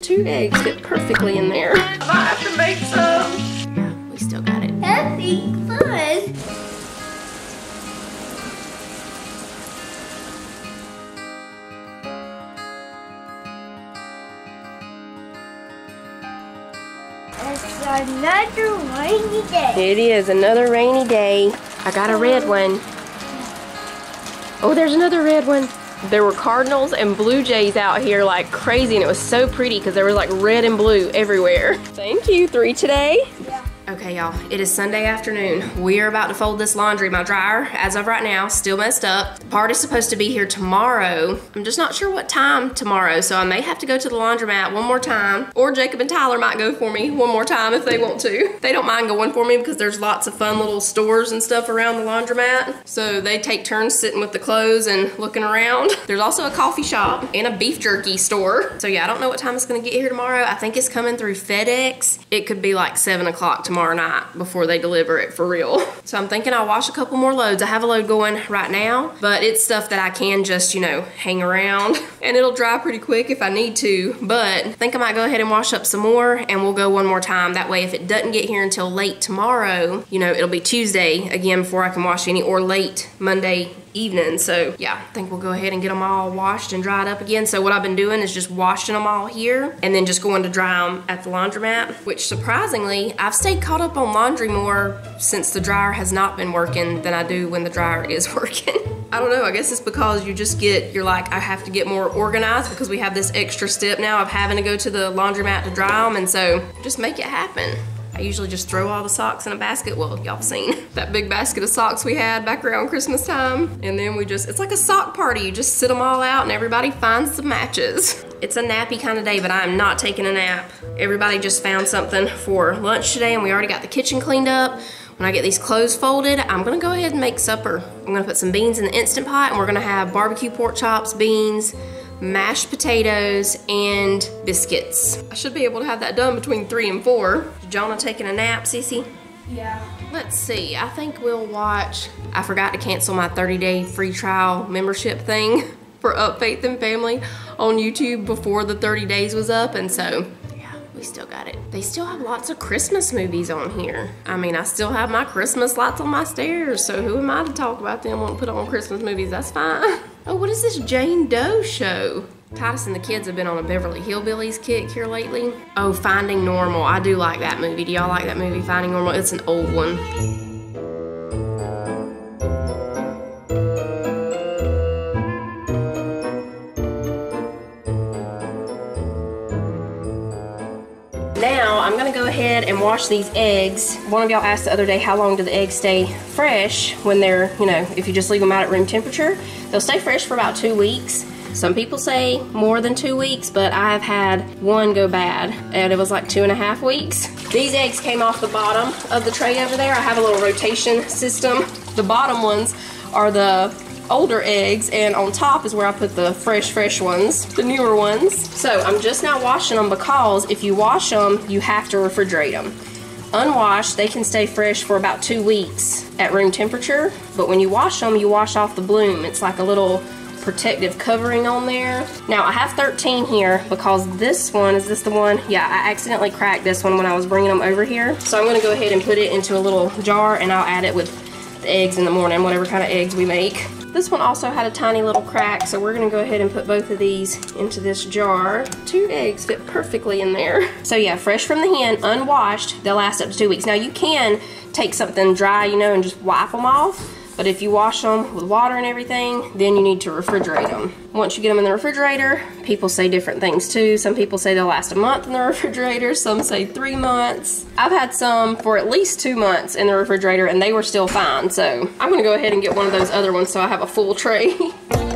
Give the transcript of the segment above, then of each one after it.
Two eggs fit perfectly in there. I have to make some. Yeah, we still got it. Happy fun. It's another rainy day. It is another rainy day. I got a red one. Oh, there's another red one. There were cardinals and blue jays out here like crazy and it was so pretty because there was like red and blue everywhere. Thank you, three today. Yeah. Okay, y'all, it is Sunday afternoon. We are about to fold this laundry. My dryer, as of right now, still messed up. The part is supposed to be here tomorrow. I'm just not sure what time tomorrow, so I may have to go to the laundromat one more time, or Jacob and Tyler might go for me one more time if they want to. They don't mind going for me because there's lots of fun little stores and stuff around the laundromat. So they take turns sitting with the clothes and looking around. There's also a coffee shop and a beef jerky store. So yeah, I don't know what time it's gonna get here tomorrow. I think it's coming through FedEx. It could be like seven o'clock tomorrow night before they deliver it for real. So I'm thinking I'll wash a couple more loads. I have a load going right now, but it's stuff that I can just, you know, hang around and it'll dry pretty quick if I need to. But I think I might go ahead and wash up some more and we'll go one more time. That way if it doesn't get here until late tomorrow, you know, it'll be Tuesday again before I can wash any or late Monday evening. So yeah, I think we'll go ahead and get them all washed and dried up again. So what I've been doing is just washing them all here and then just going to dry them at the laundromat, which surprisingly, I've stayed caught up on laundry more since the dryer has not been working than I do when the dryer is working. I don't know, I guess it's because you just get, you're like, I have to get more organized because we have this extra step now of having to go to the laundromat to dry them and so just make it happen. I usually just throw all the socks in a basket. Well, y'all seen that big basket of socks we had back around Christmas time. And then we just, it's like a sock party. You just sit them all out and everybody finds the matches. It's a nappy kind of day, but I am not taking a nap. Everybody just found something for lunch today and we already got the kitchen cleaned up. When I get these clothes folded, I'm gonna go ahead and make supper. I'm gonna put some beans in the Instant Pot and we're gonna have barbecue pork chops, beans, mashed potatoes, and biscuits. I should be able to have that done between three and four. Jonah taking a nap, Cece? Yeah. Let's see, I think we'll watch, I forgot to cancel my 30 day free trial membership thing for Up Faith and Family on YouTube before the 30 days was up, and so yeah, we still got it. They still have lots of Christmas movies on here. I mean, I still have my Christmas lights on my stairs, so who am I to talk about them won't put on Christmas movies? That's fine. Oh, what is this Jane Doe show? Titus and the kids have been on a Beverly Hillbillies kick here lately. Oh, Finding Normal. I do like that movie. Do y'all like that movie, Finding Normal? It's an old one. Now, I'm gonna go ahead and wash these eggs. One of y'all asked the other day, how long do the eggs stay fresh when they're, you know, if you just leave them out at room temperature? They'll stay fresh for about two weeks. Some people say more than two weeks, but I've had one go bad, and it was like two and a half weeks. These eggs came off the bottom of the tray over there. I have a little rotation system. The bottom ones are the older eggs and on top is where I put the fresh fresh ones the newer ones. So I'm just now washing them because if you wash them you have to refrigerate them unwashed they can stay fresh for about two weeks at room temperature but when you wash them you wash off the bloom. It's like a little protective covering on there. Now I have 13 here because this one is this the one? Yeah I accidentally cracked this one when I was bringing them over here. So I'm gonna go ahead and put it into a little jar and I'll add it with the eggs in the morning whatever kind of eggs we make this one also had a tiny little crack, so we're gonna go ahead and put both of these into this jar. Two eggs fit perfectly in there. So yeah, fresh from the hen, unwashed, they'll last up to two weeks. Now you can take something dry, you know, and just wipe them off, but if you wash them with water and everything, then you need to refrigerate them. Once you get them in the refrigerator, people say different things too. Some people say they'll last a month in the refrigerator, some say three months. I've had some for at least two months in the refrigerator and they were still fine. So I'm gonna go ahead and get one of those other ones so I have a full tray.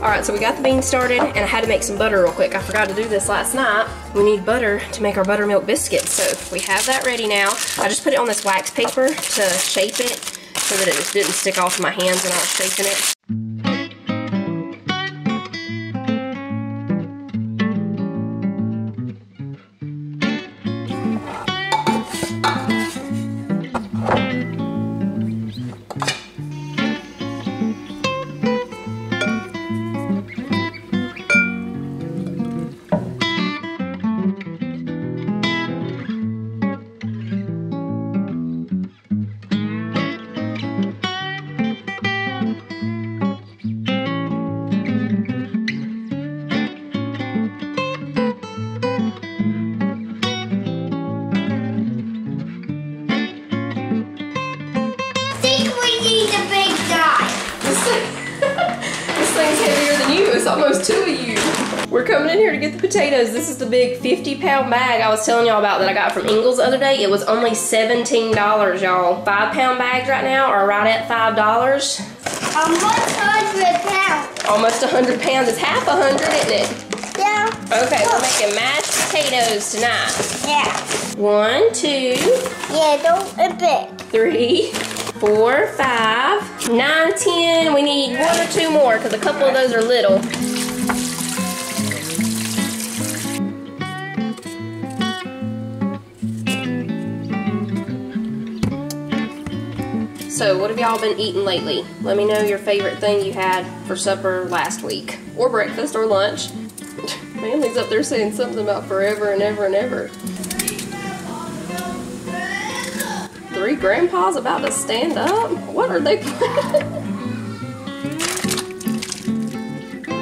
All right, so we got the beans started and I had to make some butter real quick. I forgot to do this last night. We need butter to make our buttermilk biscuits. So we have that ready now. I just put it on this wax paper to shape it so that it just didn't stick off my hands when I was shaping it. Almost two of you. We're coming in here to get the potatoes. This is the big 50 pound bag I was telling y'all about that I got from Ingles the other day. It was only $17, y'all. Five pound bags right now are right at $5. Almost 100 pounds. Almost 100 pounds. It's half a 100, isn't it? Yeah. Okay, we're making mashed potatoes tonight. Yeah. One, two. Yeah, don't a bit. Three four, five, nine, ten. We need one or two more because a couple of those are little. So what have y'all been eating lately? Let me know your favorite thing you had for supper last week. Or breakfast or lunch. Manly's up there saying something about forever and ever and ever. Three grandpas about to stand up? What are they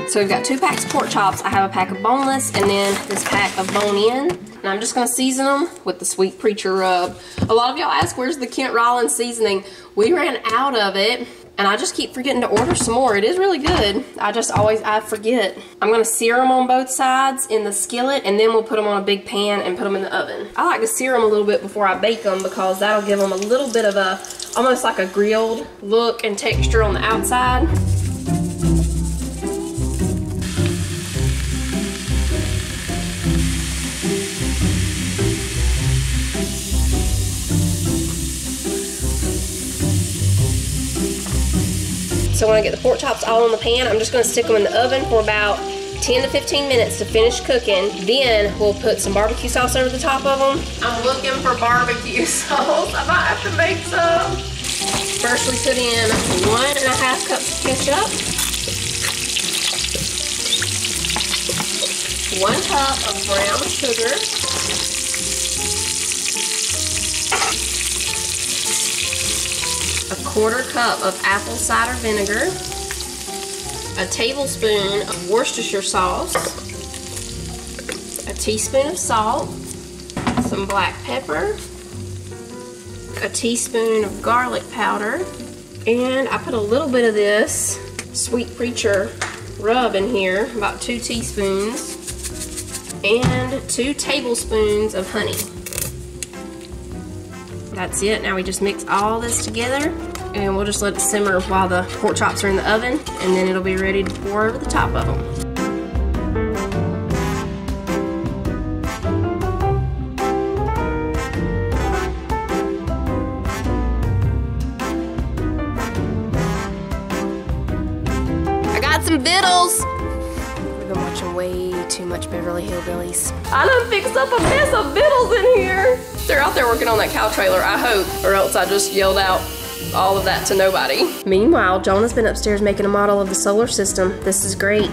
So we've got two packs of pork chops. I have a pack of boneless and then this pack of bone-in. And I'm just gonna season them with the Sweet Preacher rub. A lot of y'all ask, where's the Kent Rollins seasoning? We ran out of it and I just keep forgetting to order some more. It is really good. I just always, I forget. I'm gonna sear them on both sides in the skillet and then we'll put them on a big pan and put them in the oven. I like to sear them a little bit before I bake them because that'll give them a little bit of a, almost like a grilled look and texture on the outside. So when I get the pork chops all in the pan, I'm just gonna stick them in the oven for about 10 to 15 minutes to finish cooking. Then we'll put some barbecue sauce over the top of them. I'm looking for barbecue sauce. I might have to make some. First we put in one and a half cups of ketchup. One cup of brown sugar. Quarter cup of apple cider vinegar, a tablespoon of Worcestershire sauce, a teaspoon of salt, some black pepper, a teaspoon of garlic powder, and I put a little bit of this Sweet Preacher rub in here, about two teaspoons, and two tablespoons of honey. That's it. Now we just mix all this together and we'll just let it simmer while the pork chops are in the oven and then it'll be ready to pour over the top of them. I got some vittles. We've been watching way too much Beverly Hillbillies. I done fixed up a mess of vittles in here. They're out there working on that cow trailer, I hope, or else I just yelled out all of that to nobody. Meanwhile, Jonah's been upstairs making a model of the solar system. This is great.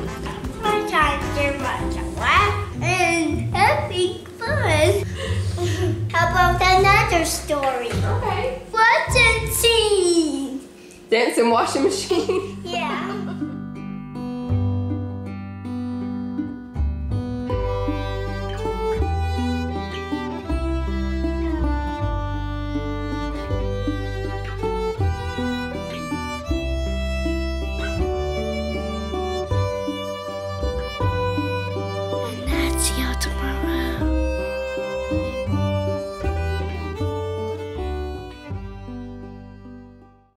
My times much and having fun. How about another story? Okay. What's in scene? Dancing washing machine. Yeah.